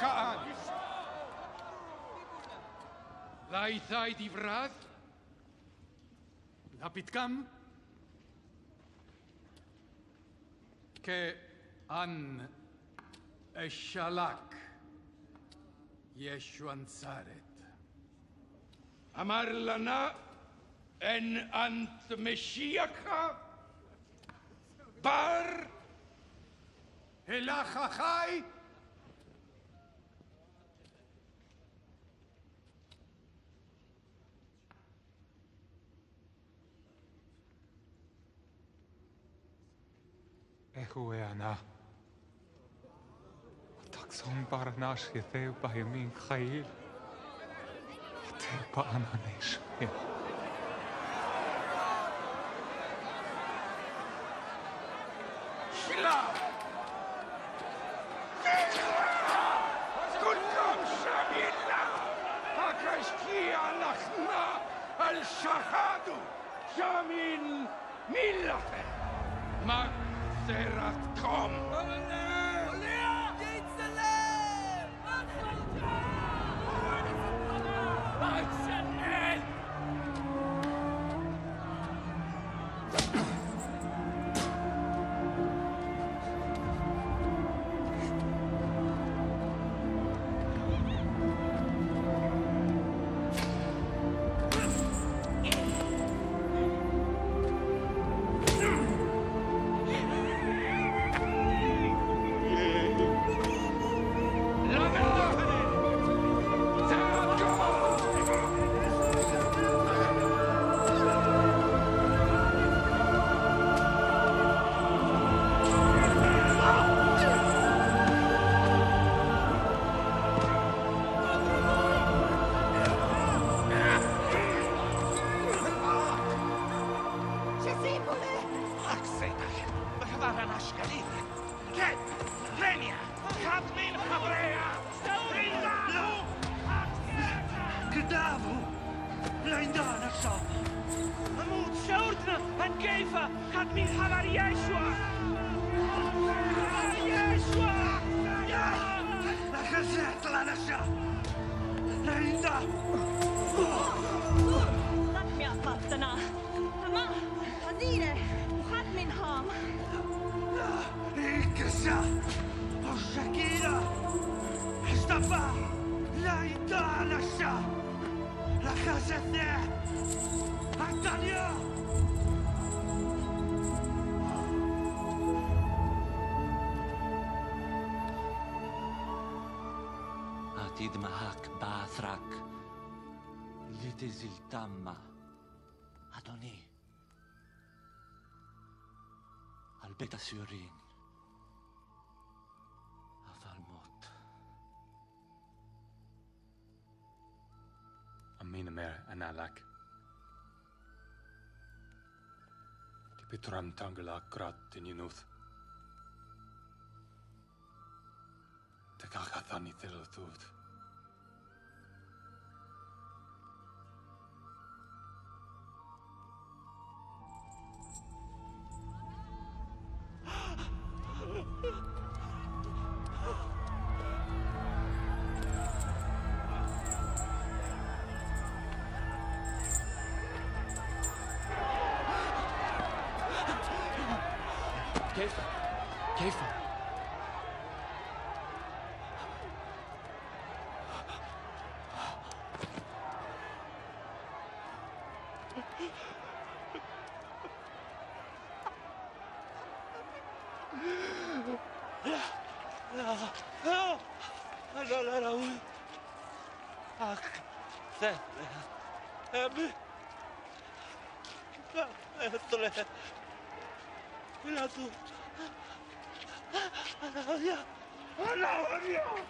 Kaan. Ddaethau difradd? Lapit gam? Ke an Eshalak Yeshua Nazaret. אמר לנה אין אנט משיחה בר Helach achai? Ehuwe ana. Takson bara nash ye teu ba yemin khail. Teu ba ana nesh. Shila! الشهاد جميل ملة ما Serat, come. Had min Havarieshua! شفناه حتى اليوم أعتيد معك بعثرك لتزل تامة. أدوني البيت السيورين Analak. Ti pitram tangla krat tininuth. Te kakatani telutut. Ddil dwd. Lasu. Ana, ana, ana, ana.